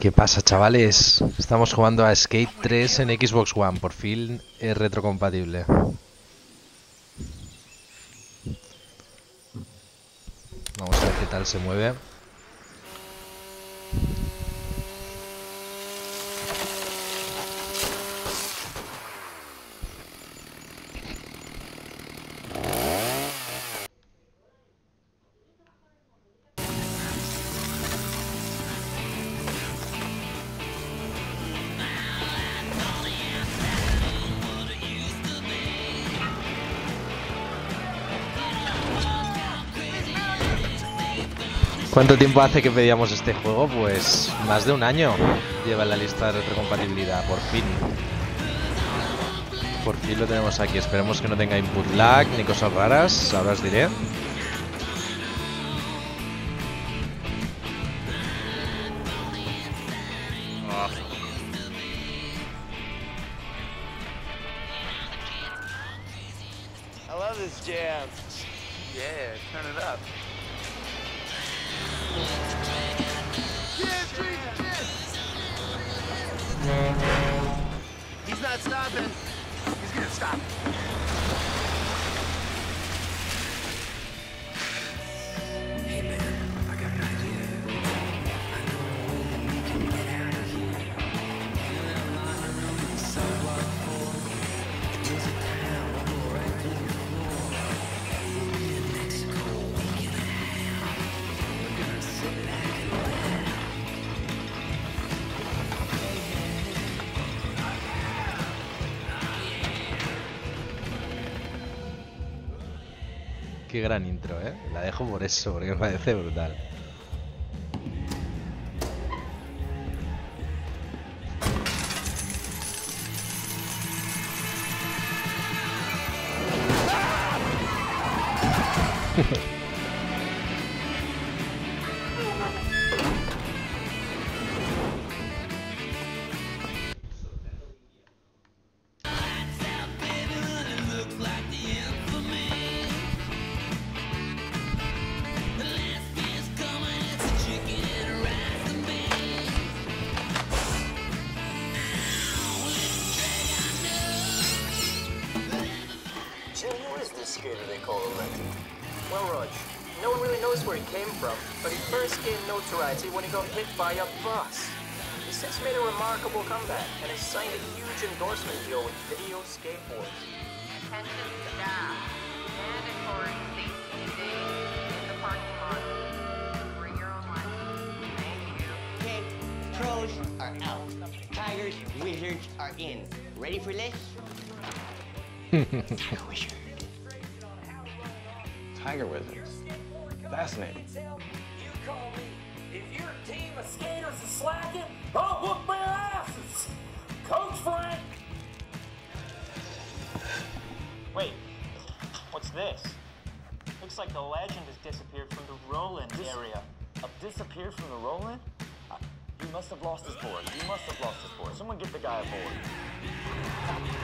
¿Qué pasa, chavales? Estamos jugando a Skate 3 en Xbox One. Por fin es retrocompatible. Vamos a ver qué tal se mueve. ¿Cuánto tiempo hace que pedíamos este juego? Pues más de un año lleva en la lista de retrocompatibilidad, por fin. Por fin lo tenemos aquí. Esperemos que no tenga input lag ni cosas raras, ahora os diré. I love this jam. Yeah, turn it up. He's not stopping. He's gonna stop. Eso, porque me parece brutal. Gained notoriety when he got hit by a bus. He's since made a remarkable comeback and has signed a huge endorsement deal with Video Skateboards. Attention staff. Mandatory safety days in the parking lot. Bring your own lunch. Thank you. Okay, pros are out. Tigers, wizards are in. Ready for this? Tiger wizard. Tiger Wizards. Fascinating. You. If your team of skaters is slacking, I'll whoop their asses. Coach Frank. Wait, what's this? Looks like the legend has disappeared from the Roland area. Uh, disappeared from the Roland? Uh, he must have lost his board. He must have lost his board. Someone get the guy a board.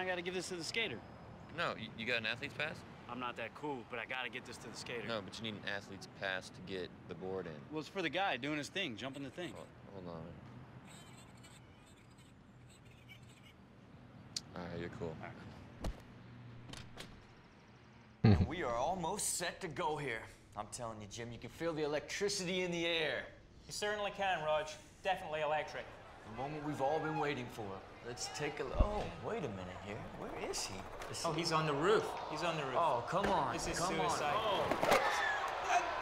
I gotta give this to the skater. No, you, you got an athlete's pass? I'm not that cool, but I gotta get this to the skater. No, but you need an athlete's pass to get the board in. Well, it's for the guy doing his thing, jumping the thing. Hold, hold on. Alright, you're cool. And hmm. we are almost set to go here. I'm telling you, Jim, you can feel the electricity in the air. You certainly can, Raj. Definitely electric. The moment we've all been waiting for. Let's take a look. Oh, wait a minute here. Where is he? Is Oh, he- he's on the roof. He's on the roof. Oh, come on. This is come suicide. On.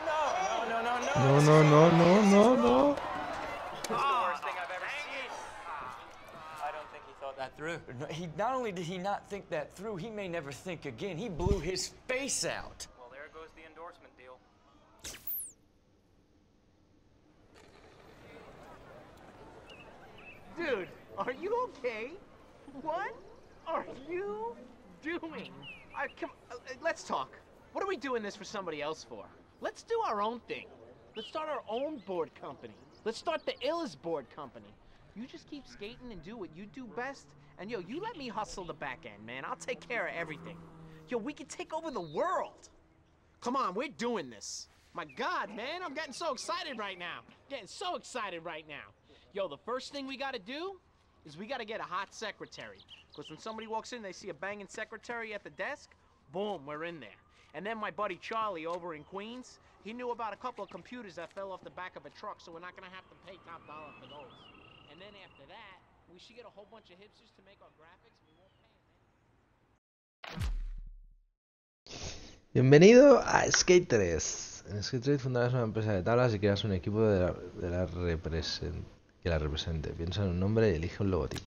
no, no, no, no, no. No, no, no, no, no, no. Ah. This is the worst thing I've ever seen. I don't think he thought that through. No, He not only did he not think that through, he may never think again. He blew his face out. Well, there goes the endorsement deal. Dude, Are you okay? What are you doing? I come. Uh, let's talk. What are we doing this for somebody else for? Let's do our own thing. Let's start our own board company. Let's start the illest board company. You just keep skating and do what you do best. And yo, you let me hustle the back end, man. I'll take care of everything. Yo, we can take over the world. Come on, we're doing this. My God, man, I'm getting so excited right now. Getting so excited right now. Yo, the first thing we gotta do is we gotta get a hot secretary. Because when somebody walks in, they see a banging secretary at the desk, boom, we're in there. And then my buddy Charlie over in Queens, he knew about a couple of computers that fell off the back of a truck, so we're not gonna have to pay top dollar for those. And then after that, we should get a whole bunch of hipsters to make our graphics. We won't pay. Bienvenido a Skate 3. En Skate 3 fundarás una empresa de tablas y creas un equipo de la, de la represen- que la represente. Piensa en un nombre y elige un logotipo.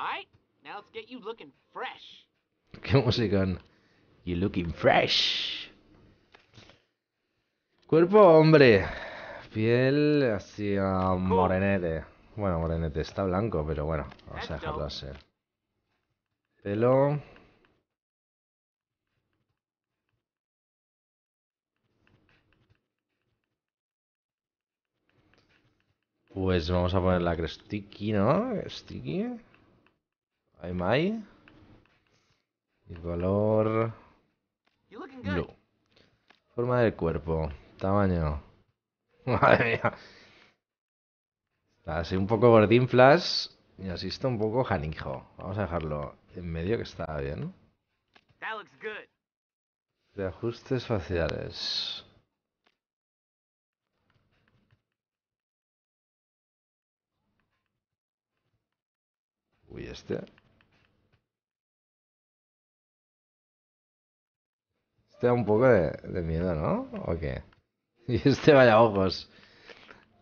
Alright, now let's get you looking fresh. Qué musicón. You looking fresh. Cuerpo hombre. Piel así ah, morenete. Bueno, morenete. Está blanco, pero bueno. Vamos a dejarlo así. Pelo. Pues vamos a poner la Sticky, ¿no? Sticky. Ay, Mai. Y color. Looking good. Blue. Forma del cuerpo. Tamaño. Madre mía. Está así un poco gordinflas. Y así está un poco janijo. Vamos a dejarlo en medio que está bien. De ajustes faciales. Uy, este. Este da un poco de, de miedo, ¿no? ¿O qué? Y este vaya ojos.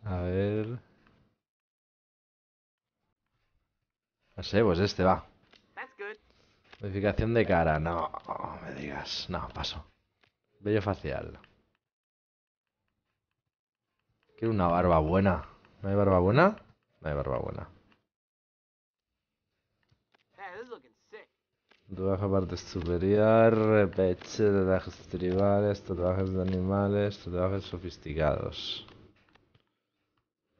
A ver. No sé, pues este va. Modificación de cara. No, me digas. No, paso. Vello facial. Quiero una barba buena. ¿No hay barba buena? No hay barba buena. Yeah, this is looking sick. Tatuaje parte superior, pecho, tatuajes tribales, tatuajes de animales, tatuajes sofisticados.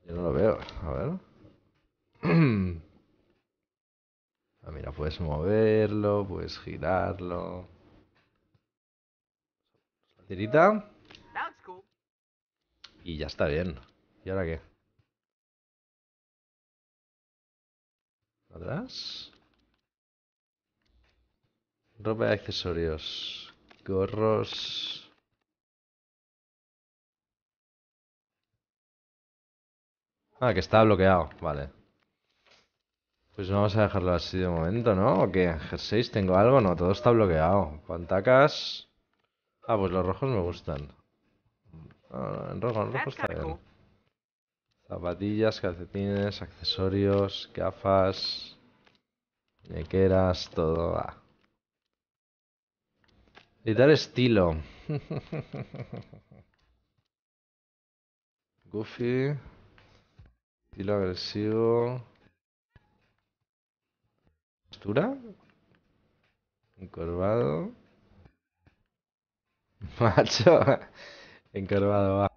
Yo no lo veo, a ver. Ah, mira, puedes moverlo, puedes girarlo. La tirita y ya está bien. ¿Y ahora qué? ¿Atrás? Ropa y accesorios. Gorros. Ah, que está bloqueado. Vale. Pues vamos a dejarlo así de momento, ¿no? ¿O qué? ¿Jerseys tengo algo? No, todo está bloqueado. Pantacas. Ah, pues los rojos me gustan. Ah, en rojo, en rojo está bien. Zapatillas, calcetines, accesorios, gafas, muñequeras, todo. Va. Editar estilo. Goofy. Estilo agresivo. Postura. Encorvado. Macho. Encorvado, va.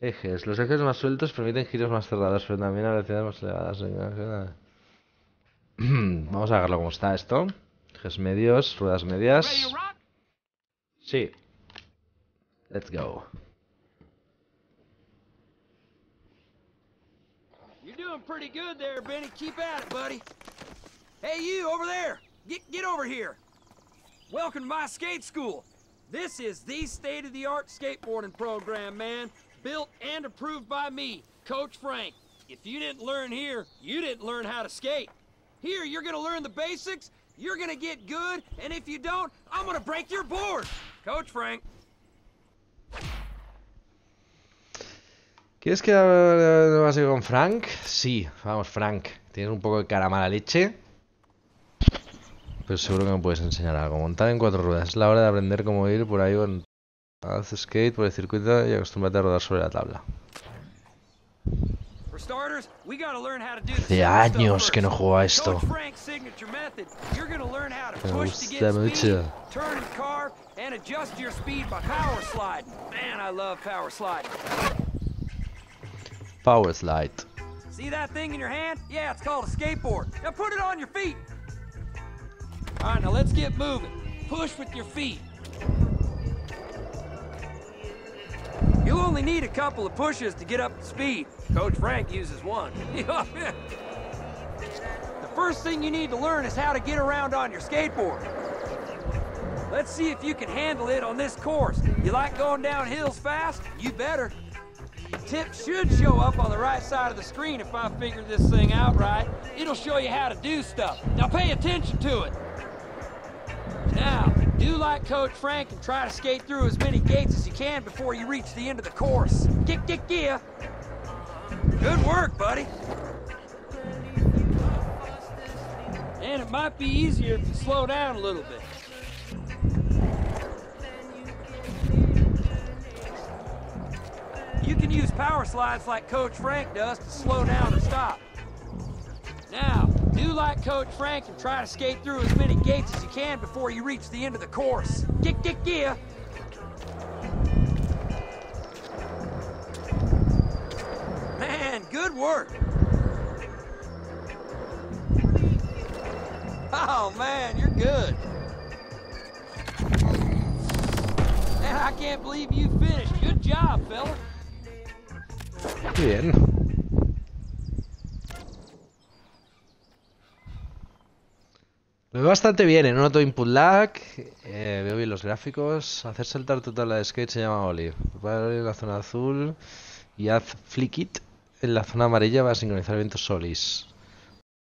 Ejes. Los ejes más sueltos permiten giros más cerrados, pero también a velocidades más elevadas. Vamos a dejarlo como está esto. Ejes medios, ruedas medias. Sí. Let's go. You're doing pretty good there, Benny. Keep at it, buddy. Hey, you over there. Get, get over here. Welcome to my skate school. This is the state-of-the-art skateboarding program, man. Built and approved by me, Coach Frank. If you didn't learn here, you didn't learn how to skate. Here, you're gonna learn the basics you're gonna get good, and if you don't, I'm gonna break your board. Coach Frank. ¿Quieres que hable lo básico con Frank? Sí, vamos, Frank. Tienes un poco de cara mala leche. Pero seguro que me puedes enseñar algo. Montar en cuatro ruedas. Es la hora de aprender cómo ir por ahí con... Haz skate por el circuito y acostúmbrate a rodar sobre la tabla. Starters, we gotta learn how to do the Hace simple stuff años que no first. juego a esto. Frank's signature method. You're gonna learn how to Me push to gusta mucho. turn and carve, and adjust your speed by power sliding. Man, I love power sliding. Power slide. See that thing in your hand? Yeah, it's called a skateboard. Now put it on your feet. All right, now let's get moving. Push with your feet. You only need a couple of pushes to get up to speed. Coach Frank uses one. the first thing you need to learn is how to get around on your skateboard. Let's see if you can handle it on this course. You like going down hills fast? You better. Tip should show up on the right side of the screen if I figure this thing out right. It'll show you how to do stuff. Now pay attention to it. Do like Coach Frank and try to skate through as many gates as you can before you reach the end of the course. Kick, kick, yeah. Good work, buddy. And it might be easier if you slow down a little bit. You can use power slides like Coach Frank does to slow down or stop. Now, do like Coach Frank and try to skate through as many gates as you can before you reach the end of the course. Kick, kick, yeah. Man, good work. Oh, man, you're good. Man, I can't believe you finished. Good job, fella. Bien. Veo bastante bien, en noto input lag, eh, veo bien los gráficos. Hacer saltar tu tabla de skate se llama Oli. Prepara en la zona azul y haz flick it en la zona amarilla para sincronizar vientos solis.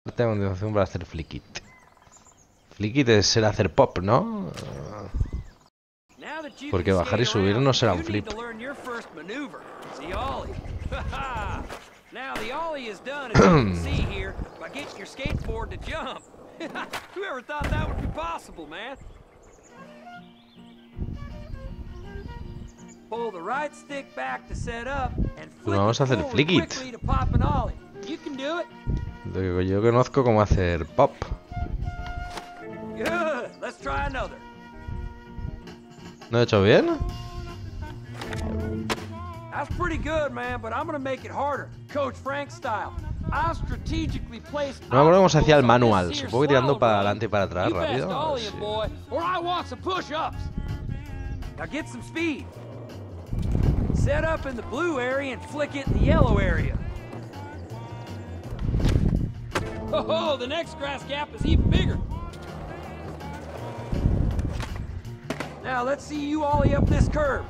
Parte a continuación para hacer flick it. Flick it es el hacer pop, ¿no? Porque bajar y subir no será un flip. Who ever thought that would be possible, man? Pull the right stick back to set up and flick Vamos a hacer flick it. You can do it. Digo, yo conozco cómo hacer pop. Good. Let's try another. ¿No he hecho bien? That's pretty good, man, but I'm gonna make it harder, Coach Frank style. I strategic no me acuerdo cómo se hacía el manual. Supongo que tirando para adelante y para atrás rápido. ollie Sí. boy, or I want some push-ups. Now get some speed. Set up in the blue area and flick it in the yellow area. Oh, the next grass gap is even bigger. Now let's see you ollie up this curve.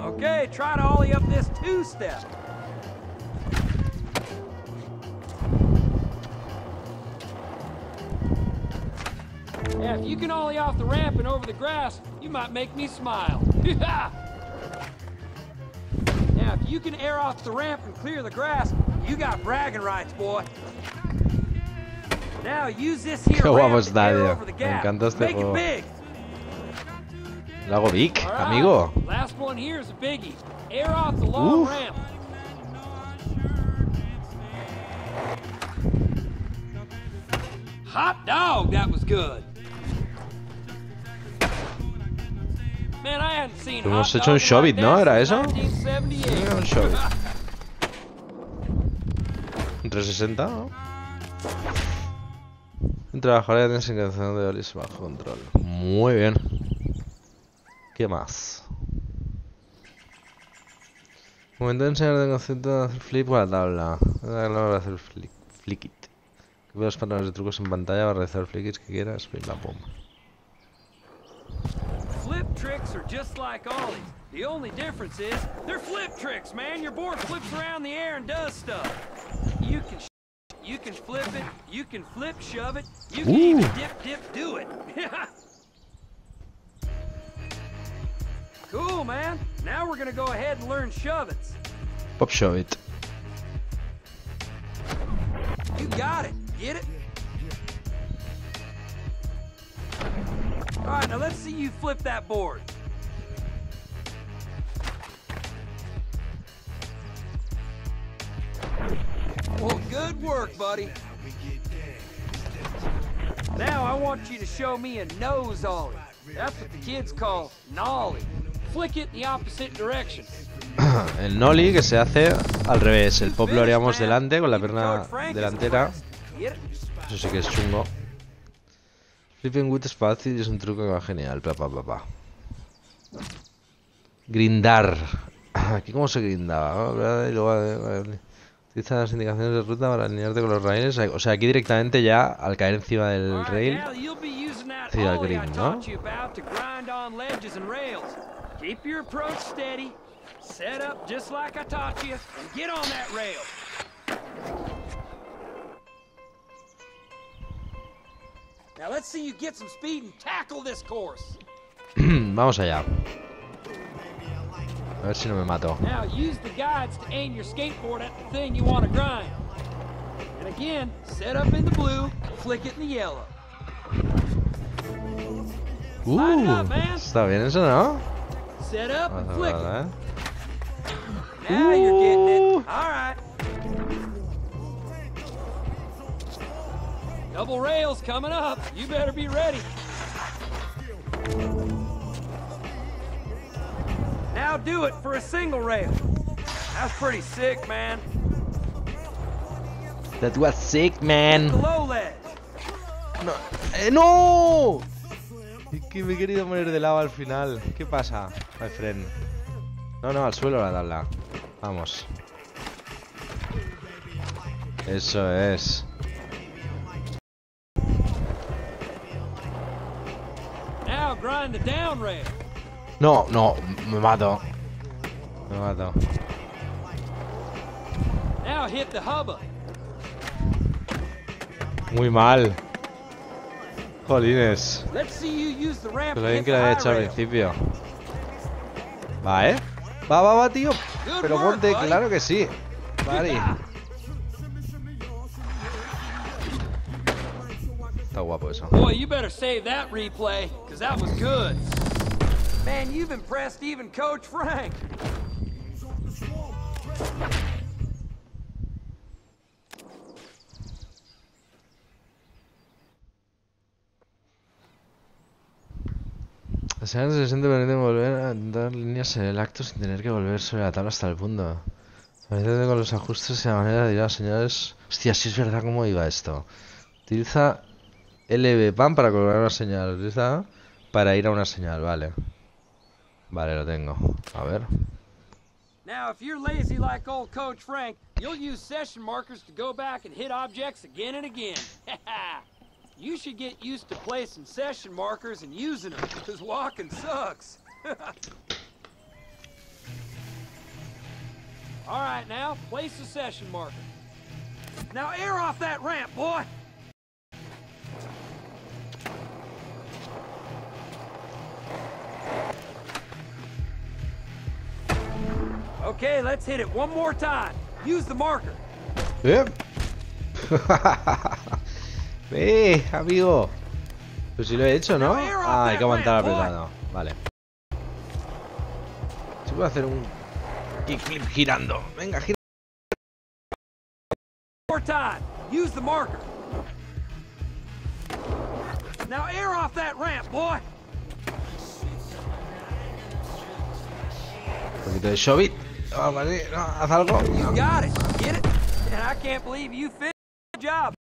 Okay, try to ollie up this two-step. Yeah, if you can ollie off the ramp and over the grass, you might make me smile. now, if you can air off the ramp and clear the grass, you got bragging rights, boy. Now use this here Qué guapo ramp to está, air tío. over the Me gap. encanta este Make juego. it big. Lo hago All right, amigo. Last one here is a biggie. Air off the long ramp. Hot dog, that was good. Hemos hecho un dog Shove It, like ¿no? ¿Era eso? 1978. Era un Shove It. Un 360, ¿no? Un trabajador de sincronización de olis bajo control. Muy bien. ¿Qué más? Momento de enseñar el concepto de hacer flip con la tabla. Voy a darle a hacer el flick, it. Que los patrones de trucos en pantalla para realizar el flick it que quieras. Pim pam pum. Tricks are just like ollies. The only difference is they're flip tricks, man. Your board flips around the air and does stuff. You can sh- you can flip it, you can flip shove it, you can even dip dip do it. cool, man. Now we're gonna go ahead and learn shove it. Pop shove it. You got it. Get it? All right, now let's see you flip that board. Well, good work, buddy. Now I want you to show me a nose ollie. That's what the kids call nollie. Flick it in the opposite direction. El nollie que se hace al revés. El pop lo haríamos delante con la pierna delantera. Eso sí que es chungo. Flipping Wood es fácil y es un truco que va genial. Pa, pa. Grindar. Aquí cómo se grindaba. Y luego, eh, Utiliza las indicaciones de ruta para alinearte con los raíles. O sea, aquí directamente ya, al caer encima del rail, ollie I green, ¿no? Keep your approach steady, set up just like I taught you, and get on that rail. Now let's see you get some speed and tackle this course. Vamos allá. A ver si no me mato. Now use the guides to aim your skateboard at the thing you want to grind. And again, set up in the blue, flick it in the yellow. Uh, up, está bien eso, ¿no? Set up and Vale, flick it. Now you're getting it. All right. Double rails coming up. You better be ready. Now do it for a single rail. That's pretty sick, man. That was sick, man. The low ledge. ¡Eh, no! Es que me he querido poner de lado al final. ¿Qué pasa, my friend? No, no, al suelo la tabla. Vamos. Eso es. No, no, me mato. Me mato. Now hit the hubba. Muy mal. Jolines. Pero to bien que lo había hecho al principio. Va, ¿eh? Va, va, va, tío. Pero ponte, claro que sí. Vale. Eso. Boy, you better save that replay, because that was good. Man, you've impressed even Coach Frank. Se siente permite volver a dar líneas en el acto sin tener que volver sobre la tabla hasta el punto. Con los ajustes y la manera de ir a las señales. Hostia, sí es verdad cómo iba esto. Utiliza LB PAN para colocar una señal. Utiliza para ir a una señal, vale. Vale, lo tengo. A ver. Now, if you're lazy like old Coach Frank, you'll use session markers to go back and hit objects again and again. you should get used to placing session markers and using them, because walking sucks. All right, now, place a session marker. Now air off that ramp, boy! Okay, let's hit it one more time. Use the marker. ¡Eh! ¡Eh, amigo! Pues sí lo he hecho, ¿no? Ah, hay que aguantar apretado. Vale. Sí puedo hacer un kickflip girando. Venga, gira. More time. Use the marker. Now air off that ramp, boy. Un poquito de shove Ah, vale, no, haz algo. You got it. Get it? And I can't believe you finished the job.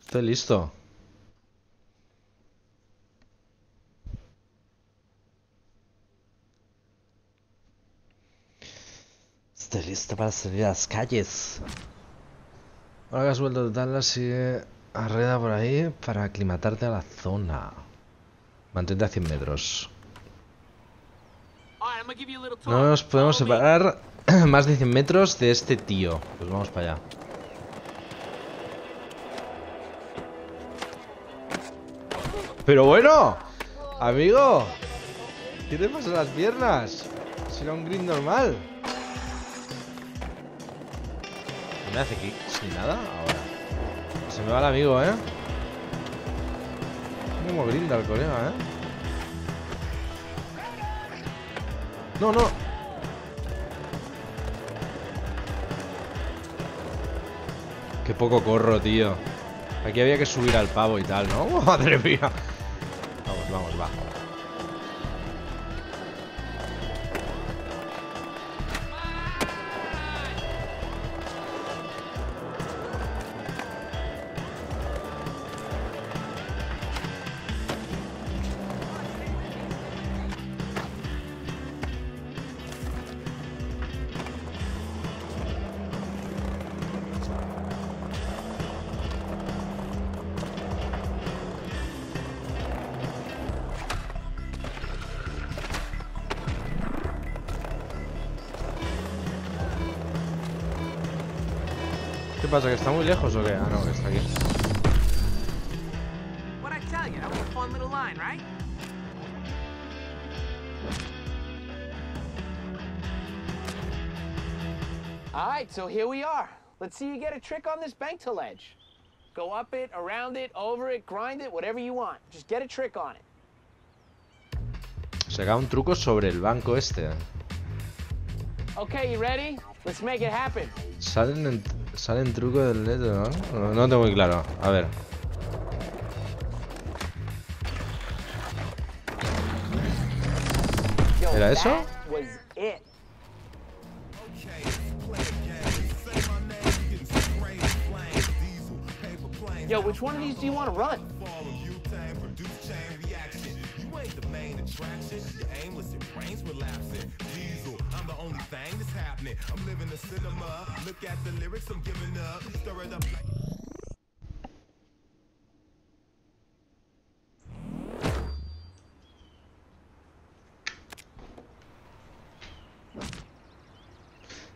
Estoy listo. Estoy listo para salir a las calles. Ahora que has vuelto de Dallas, sigue arreda por ahí para aclimatarte a la zona. Mantente a 100 metros. No nos podemos separar más de 100 metros de este tío. Pues vamos para allá. Pero bueno, amigo, ¿qué te pasa en las piernas? Si era un green normal. No me hace kicks ni nada ahora. Se me va el amigo, ¿eh? Como grinda el colega, ¿eh? No, no. Qué poco corro, tío. Aquí había que subir al pavo y tal, ¿no? Madre mía. Vamos, vamos, va. Pasa? ¿Que está muy lejos o qué? Ah, no, que está aquí. What I tell you, that was a fun little line, right? Alright, so here we are. Let's see you get a trick on this bank to ledge. Go up it, around it, over it, grind it, whatever you want. Just get a trick on it. Se un truco sobre el banco este. Okay, you ready? Let's make it happen. Salen, en, salen trucos del neto, ¿no? ¿no? No tengo muy claro. A ver. ¿Era eso? Yo, which one of these do you want to run?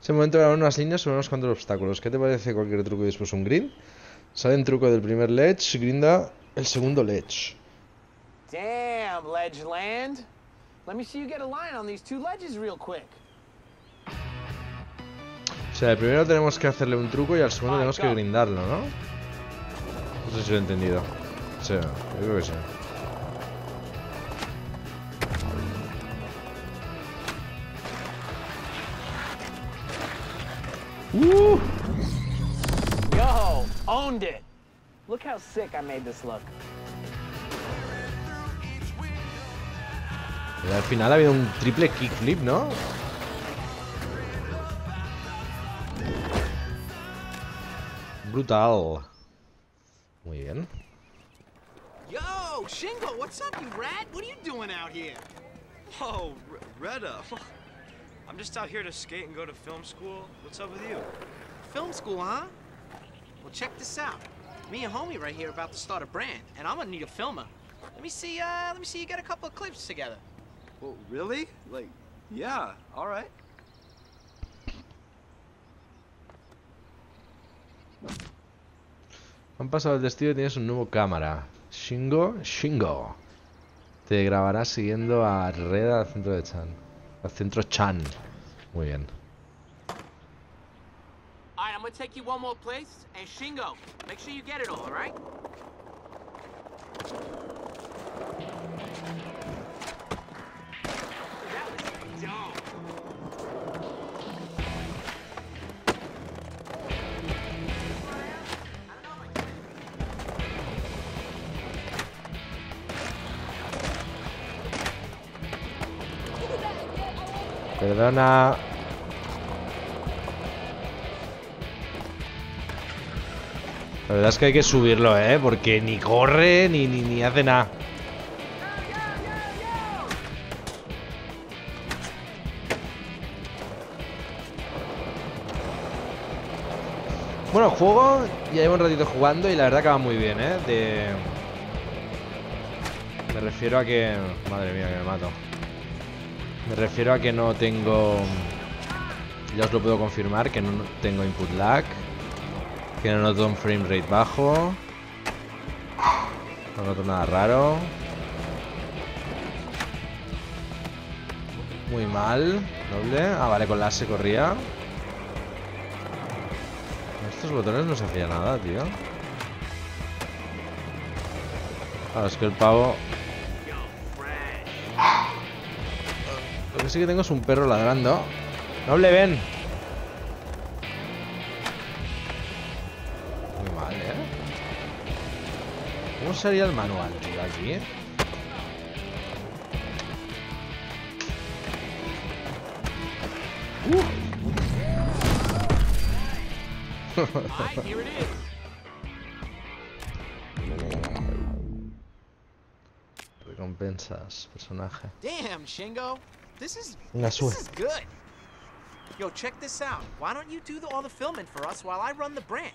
Es el momento de grabar unas líneas sobre unos cuantos obstáculos. ¿Qué te parece cualquier truco y después un green? Sale en truco del primer ledge, grinda el segundo ledge. Damn, ledge land. Let me see you get a line on these two ledges real quick. O sea, el primero tenemos que hacerle un truco y al segundo tenemos que grindarlo, ¿no? No sé si lo he entendido. Sí, yo creo que sí. Uh, Yo, owned it. Look how sick I made this look. y al final ha habido un triple kickflip, ¿no? Brutal. Muy bien. Yo, Shingo, what's up, you rat? What are you doing out here? Whoa, R- Retta. I'm just out here to skate and go to film school. What's up with you? Film school, huh? Well, check this out. Me and homie right here about to start a brand, and I'm gonna need a filmer. Let me see, uh, let me see you get a couple of clips together. Well, really? Like, yeah, all right. Han pasado el destino y tienes un nuevo cámara. Shingo, Shingo. Te grabarás siguiendo a Reda al centro de Chan. Al centro Chan. Muy bien. Alright, I'm gonna take you one more place, and Shingo, make sure you get it all, alright? Perdona. La verdad es que hay que subirlo, ¿eh? Porque ni corre ni, ni, ni hace nada. Bueno, juego ya llevo un ratito jugando y la verdad que va muy bien, ¿eh? De... Me refiero a que... Madre mía, que me mato. Me refiero a que no tengo... Ya os lo puedo confirmar, que no tengo input lag. Que no noto un frame rate bajo. No noto nada raro. Muy mal. Doble. Ah, vale, con la se corría. Estos botones no se hacía nada, tío. Claro, es que el pavo... sí que tengo es un perro ladrando. Noble, ven. Muy mal, ¿eh? ¿Cómo sería el manual, tío, aquí? Is. Recompensas, personaje. Damn, Shingo. This is this suerte. is good. Yo, check this out. Why don't you do the, all the filming for us while I run the brand?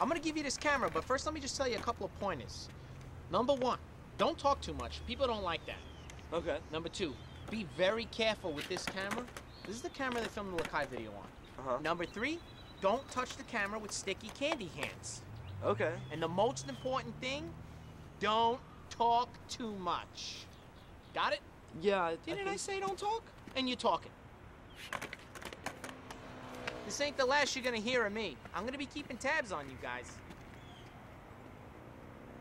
I'm gonna give you this camera, but first let me just tell you a couple of pointers. Number one, don't talk too much. People don't like that. Okay. Number two, be very careful with this camera. This is the camera they filmed the Lakai video on. Uh-huh. Number three, don't touch the camera with sticky candy hands. Okay. And the most important thing, don't talk too much. Got it? Yeah. Didn't I, say don't talk? And you're talking. This ain't the last you're gonna hear of me. I'm gonna be keeping tabs on you guys.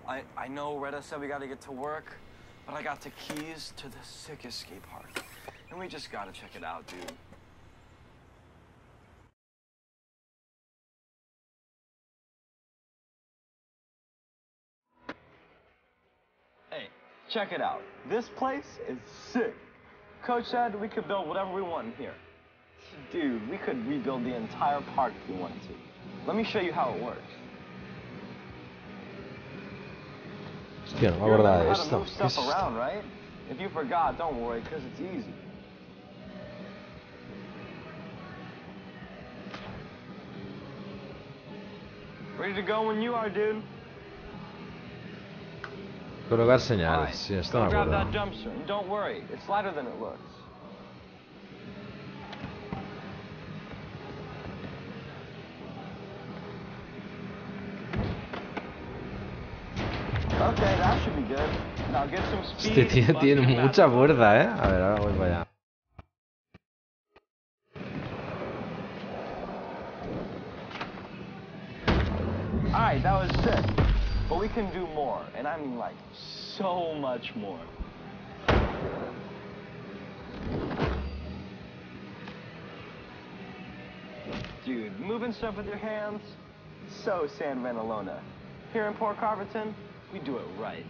I, I know Retta said we gotta get to work, but I got the keys to the sickest skate park. And we just gotta check it out, dude. Check it out. This place is sick. Coach said we could build whatever we want in here. Dude, we could rebuild the entire park if we wanted to. Let me show you how it works. Hostia, no me acordaba de esto. move ¿Qué stuff es esto? around, right? If you forgot, don't worry, because it's easy. Ready to go when you are, dude. Colocar señal, Alright, sí, me grab acuerdo. Este tío tiene mucha fuerza, ¿eh? A ver, ahora voy para allá. Alright, that was sick. But we can do more, and I mean like so much more. Dude, moving stuff with your hands, so San Vanalona. Here in Port Carverton, we do it right.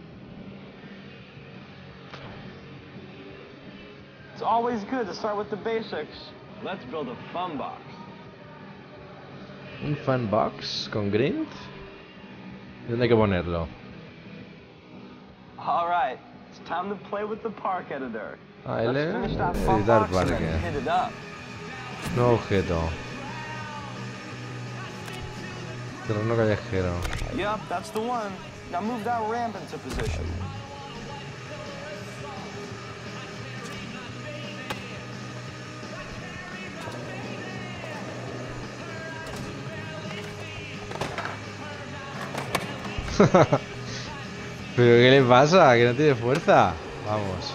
It's always good to start with the basics. Let's build a fun box. Un fan box con grind. ¿Dónde hay que ponerlo? All right, it's time to play with the park editor. Ah, Let's L, finish that fun editar parque. Nuevo objeto. Terreno callejero. Yep, that's the one. Now move that ramp into position. ¿Pero qué le pasa? Que no tiene fuerza. Vamos.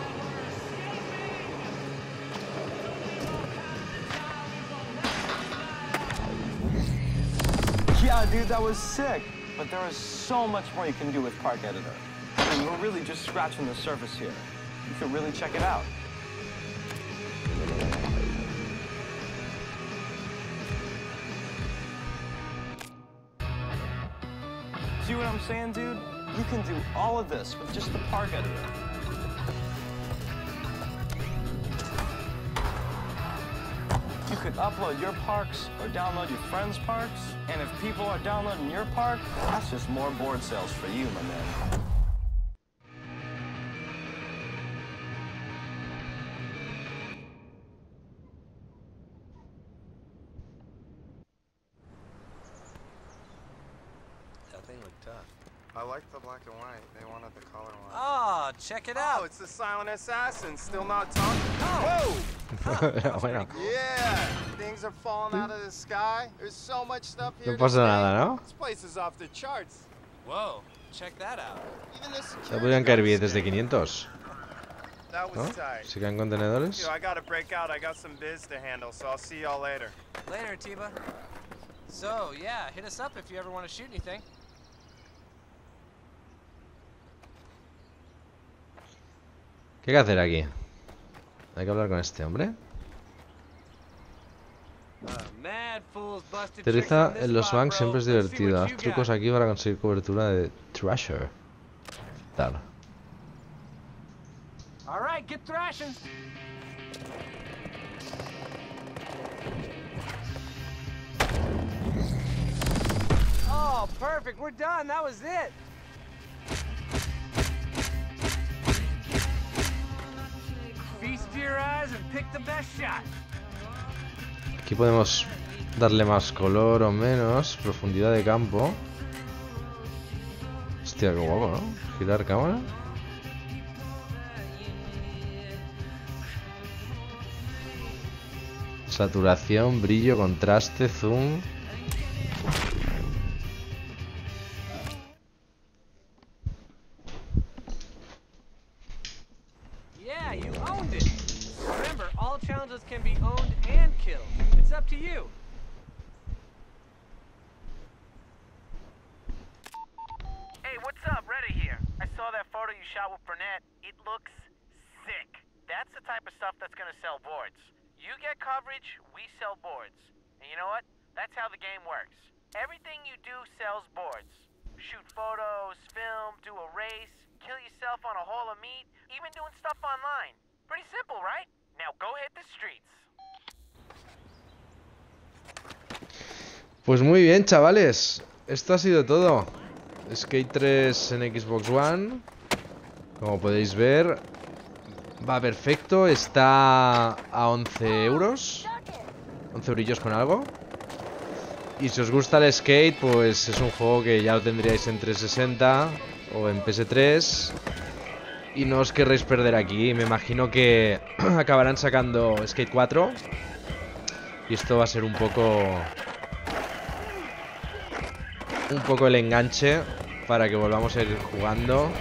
Yeah, dude, that was sick. But there is so much more you can do with Park Editor. I mean, we're really just scratching the surface here. You should really check it out. Saying, dude? You can do all of this with just the Park Editor. you could upload your parks or download your friends' parks. And if people are downloading your park, that's just more board sales for you, my man. Thing looked tough. I like the black and white. They wanted the color one. Oh, check it Oh, out. it's the silent assassin. Still not talking. Oh. Whoa! bueno, Yeah, things are falling out of the sky. There's so much stuff here. no pasa to nada, ¿no? This place is off the charts. Whoa, check that out. Even the Se security podrían caer guards billetes de 500, ¿no? was tight. Si caen contenedores. I gotta break out. I got some biz to handle, so I'll see y'all later. Later, Tiba. So, yeah, hit us up if you ever want to shoot anything. ¿Qué hay que hacer aquí? Hay que hablar con este hombre. Aterriza en los banks siempre es what Haz trucos aquí para conseguir cobertura de Treasure. Tal. Oh, perfect. We're done. That was it. Aquí podemos darle más color o menos, profundidad de campo. Hostia, qué guapo, ¿no? Girar cámara. Saturación, brillo, contraste, zoom. Sells boards. Shoot photos, film, do a race, kill yourself on a haul of meat, even doing stuff online. Pretty simple, right? Now go hit the streets. Pues muy bien, chavales. Esto ha sido todo. Skate 3 en Xbox One. Como podéis ver, va perfecto. Está a 11 euros. 11 eurillos con algo. Y si os gusta el skate, pues es un juego que ya lo tendríais en 360 o en PS3. Y no os querréis perder aquí. Me imagino que acabarán sacando Skate 4. Y esto va a ser un poco un poco el enganche para que volvamos a ir jugando.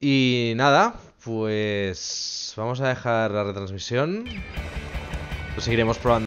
Y nada, pues vamos a dejar la retransmisión. Lo seguiremos probando.